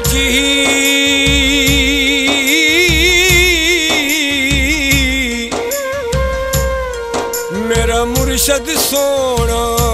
ਜੀ। ਮੇਰਾ ਮੁਰਸ਼ਦ ਸੋਣਾ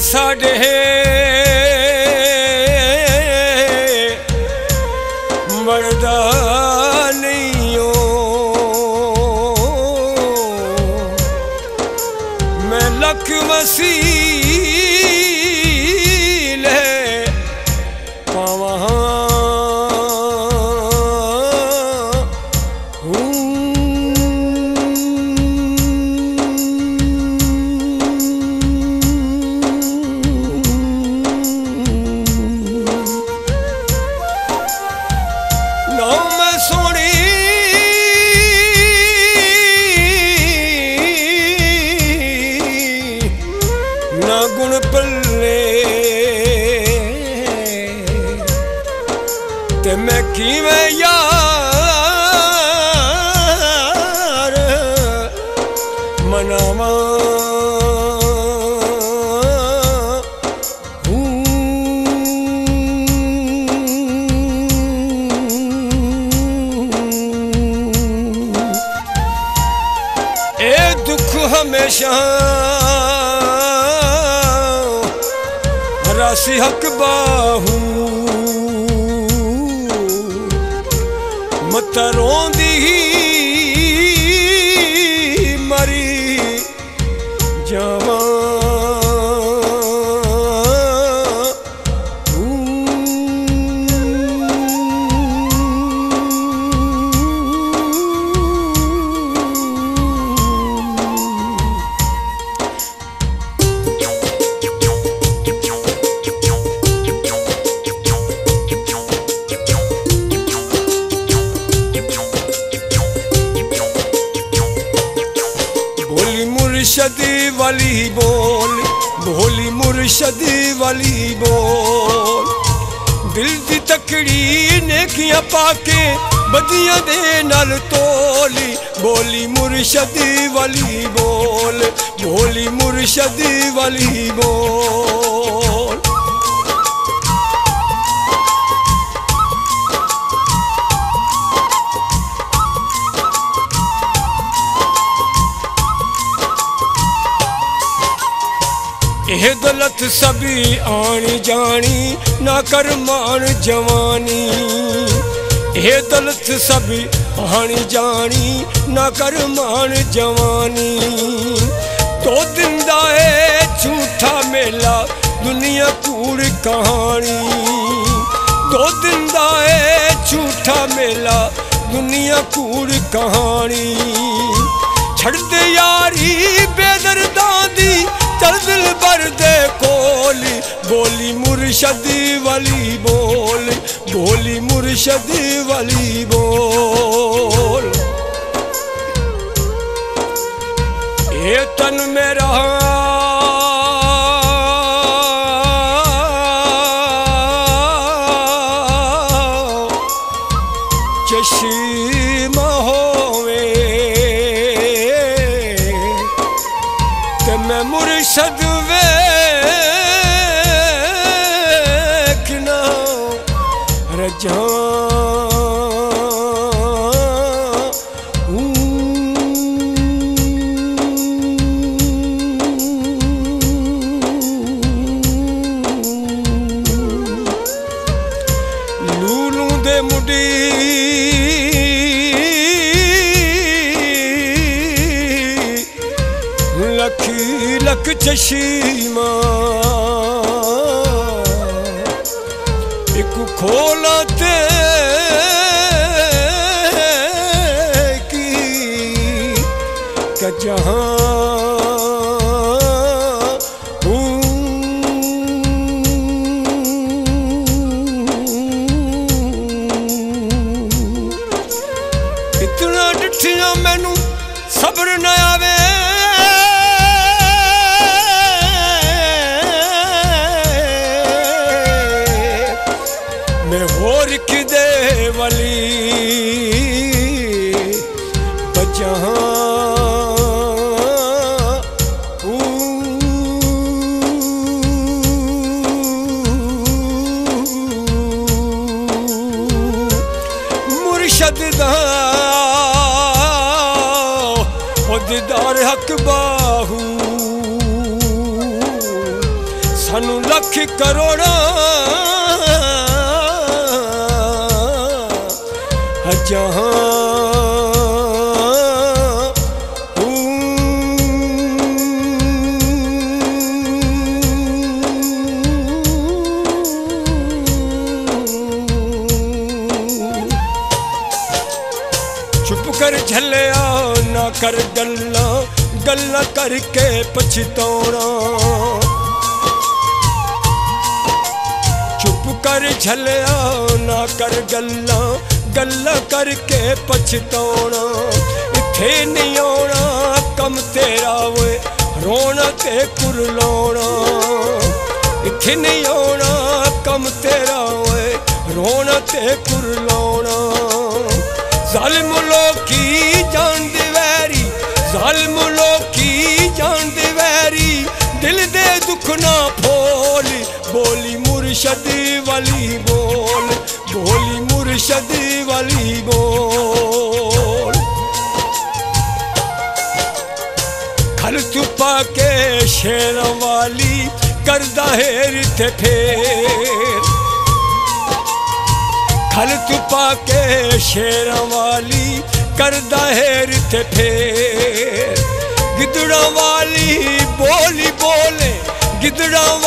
ਸਾਡੇ। ਮਰਦਾ ਨਹੀਂ ਓ। ਮੈਂ ਲੱਖ ਵਸੀਲੇ ਤੇ ਮੈਂ ਕਿਵੇਂ ਯਾਰ ਮਨਾਵਾਂ? ਇਹ ਦੁੱਖ ਹਮੇਸ਼ਾ ਰਾਸੀ ਹੱਕ ਬਾਹੂ Makaron भोली मुर्शद वाली बोल भोली मुर्शद वाली बोल ਦਿਲ ਦੀ ਤਕੜੀ ਨੇਕੀਆਂ ਪਾ ਕੇ ਬਦੀਆਂ ਦੇ ਨਾਲ ਤੋਲੀ ਬੋਲੀ ਮੁਰਸ਼ਦ ਵਾਲੀ ਬੋਲ ਬੋਲੀ ਮੁਰਸ਼ਦ ਵਾਲੀ ਬੋਲ ਇਹ ਦਲਤ ਸਭੀ ਆਣੀ ਜਾਣੀ, ਨਾ ਕਰ ਮਾਨ ਜਵਾਨੀ। ਇਹ ਦਲਤ ਸਭੀ ਆਣੀ ਜਾਣੀ, ਨਾ ਕਰ ਮਾਨ ਜਵਾਨੀ। ਤੋ ਦਿੰਦਾ ਏ ਝੂਠਾ ਮੇਲਾ, ਦੁਨੀਆ ਕੂੜ ਕਹਾਣੀ। ਤੋ ਦਿੰਦਾ ਏ ਝੂਠਾ ਮੇਲਾ, ਦੁਨੀਆ ਕੂੜ ਕਹਾਣੀ। ਛੱਡਦੇ ਯਾਰੀ ਇਹ ਮੇਰਾ ਚਸ਼ੀਮ ਹੋਵੇ ਤੇ ਮੈਂ ਮੁਰਸ਼ਦ ਵੇਖਣਾ ਰਜਾਂ ਮੁੰਡੀ ਲੱਖ ਇੱਕ ਖੋਲਾ ਤੇ ਕੀ ਕਿ ਜਹਾਂ ਸਾਨੂੰ ਲੱਖ ਕਰੋੜਾਂ। ਜਹਾਂ ਚੁੱਪ ਕਰ ਝੱਲਿਆ ਨਾ ਕਰ ਗੱਲਾਂ ਗੱਲਾਂ ਕਰਕੇ ਪਛਤਾਉਣਾ ਕਰ ਝੱਲਿਆ ਨਾ ਕਰ ਗੱਲਾਂ ਗੱਲਾਂ ਕਰਕੇ ਪਛਤਾਉਣਾ। ਇੱਥੇ ਨਹੀਂ ਆਉਣਾ, ਕੰਮ ਤੇਰਾ ਓਏ, ਰੋਣਾ ਤੇ ਕੁਰਲਾਉਣਾ ਇੱਥੇ ਨਹੀਂ ਆਉਣਾ, ਕੰਮ ਤੇਰਾ ਓਏ, ਰੋਣਾ ਤੇ ਕੁਰਲਾਉਣਾ ਜ਼ਾਲਿਮ ਲੋਕੀ ਜਾਣਦੇ ਵੈਰੀ, ਜ਼ਾਲਿਮ ਲੋਕੀ ਜਾਣਦੇ ਵੈਰੀ। ਦਿਲ ਦੇ ਦੁੱਖ ਨਾ ਫੋਲ ਮੁਰਸ਼ਦ ਵਾਲੀ ਬੋਲ ਬੋਲੀ ਮੁਰਸ਼ਦ ਵਾਲੀ ਬੋਲ ਖਲ ਤੂੰ ਕੇ ਸ਼ੇਰ ਵਾਲੀ ਕਰਦਾ ਹੈ ਰਿੱਥੇ ਫੇਰ ਖਲ ਤੂੰ ਕੇ ਸ਼ੇਰਾਂ ਵਾਲੀ ਕਰਦਾ ਹੈ ਰਿੱਥੇ ਫੇਰ ਗਿੱਦੜਾਂ ਵਾਲੀ ਬੋਲੀ ਬੋਲੇ ਗਿੱਦੜਾਂ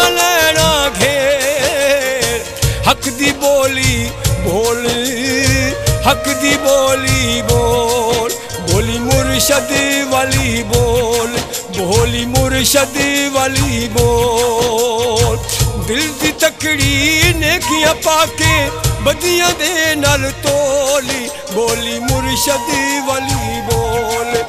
ਕੁੱਤਿਆਂ ਲੈਣਾ ਘੇਰ ਹੱਕ ਦੀ ਬੋਲੀ ਬੋਲ ਹੱਕ ਦੀ ਬੋਲੀ ਬੋਲ ਬੋਲੀ ਮੁਰਸ਼ਦ ਵਾਲੀ ਬੋਲ ਬੋਲੀ ਮੁਰਸ਼ਦ ਵਾਲੀ ਬੋਲ ਦਿਲ ਦੀ ਤਕੜੀ ਨੇਕੀਆਂ ਪਾ ਕੇ ਬਦੀਆਂ ਦੇ ਨਾਲ ਤੋਲੀ ਬੋਲੀ ਮੁਰਸ਼ਦ ਵਾਲੀ ਬੋਲ